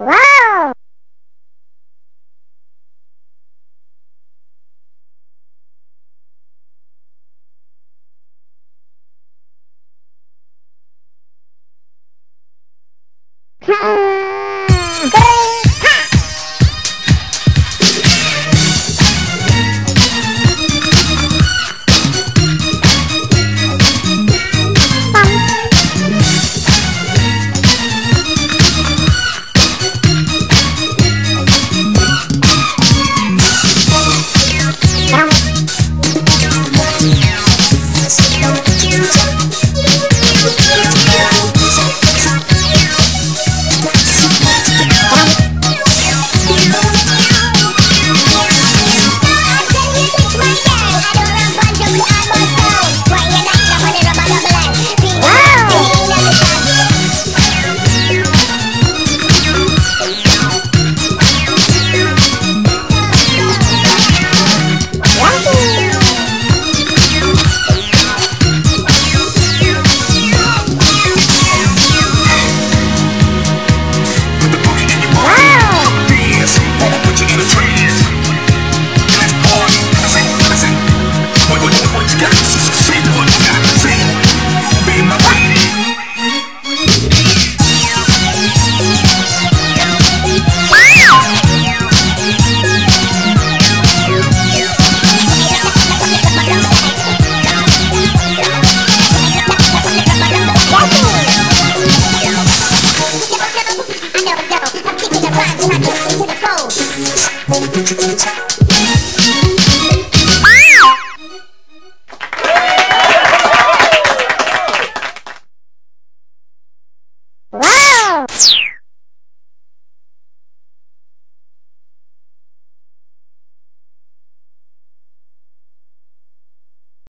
Wow! Wow!